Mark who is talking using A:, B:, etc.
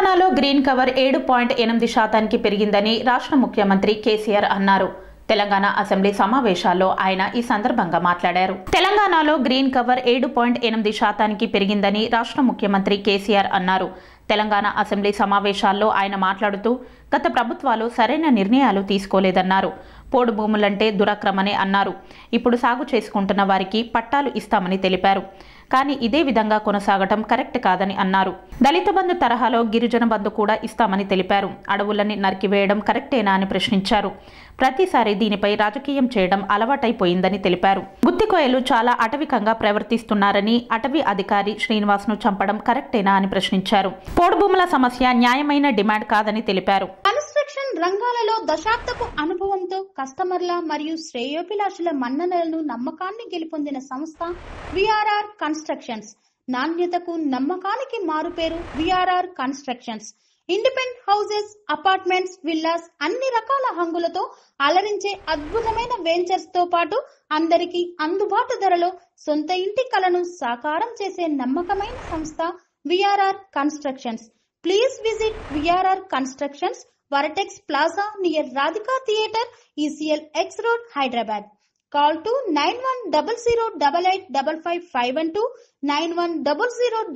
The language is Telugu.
A: తెలంగాణలో గ్రీన్ కవర్ ఏడు పాయింట్ ఎనిమిది శాతానికి పెరిగిందని రాష్ట్ర ముఖ్యమంత్రి కేసీఆర్ అన్నారు. తెలంగాణ అసెంబ్లీ సమావేశాల్లో ఆయన ఈ సందర్భంగా మాట్లాడారు. తెలంగాణలో గ్రీన్ కవర్ ఏడు పాయింట్ ఎనిమిది శాతానికి పెరిగిందని రాష్ట్ర ముఖ్యమంత్రి కేసీఆర్ అన్నారు. తెలంగాణ అసెంబ్లీ సమావేశాల్లో ఆయన మాట్లాడుతూ గత ప్రభుత్వాలు సరైన నిర్ణయాలు తీసుకోలేదన్నారు. పోడు భూములంటే దురాక్రమనే అన్నారు. ఇప్పుడు సాగు చేసుకుంటున్న వారికి పట్టాలు ఇస్తామని తెలిపారు. కానీ ఇదే విధంగా కొనసాగటం కరెక్ట్ కాదని అన్నారు. దళిత బంధు తరహాలో గిరిజన బంధు కూడా ఇస్తామని తెలిపారు. అడవులని నరికివేయడం కరెక్టేనా అని ప్రశ్నించారు. ప్రతిసారి దీనిపై రాజకీయం చేయడం అలవాటైపోయిందని తెలిపారు. గుత్తికోయలు చాలా అటవికంగా ప్రవర్తిస్తున్నారని అటవీ అధికారి శ్రీనివాస్ను చంపడం కరెక్టేనా అని ప్రశ్నించారు. పోడు భూముల సమస్య న్యాయమైన డిమాండ్ కాదని తెలిపారు.
B: రంగాలలో దశాబ్దపు అనుభవంతో కస్టమర్ల మరియు శ్రేయోభిలాషుల మన్ననలను నమ్మకాన్ని గెలుపొందిన సంస్థ విఆర్ఆర్ కన్స్ట్రక్షన్స్. నాణ్యతకు నమ్మకానికి మారుపేరు VRR constructions. Independent houses apartments villas అన్ని రకాల హంగులతో అలరించే అద్భుతమైన వెంచర్స్తో పాటు అందరికీ అందుబాటు ధరలో సొంత ఇంటి కలను సాకారం చేసే నమ్మకమైన సంస్థ VRR constructions. Please visit VRR constructions Varatex Plaza near Radhika Theatre, ECL X Road, Hyderabad. Call to 9100 8855 and 9100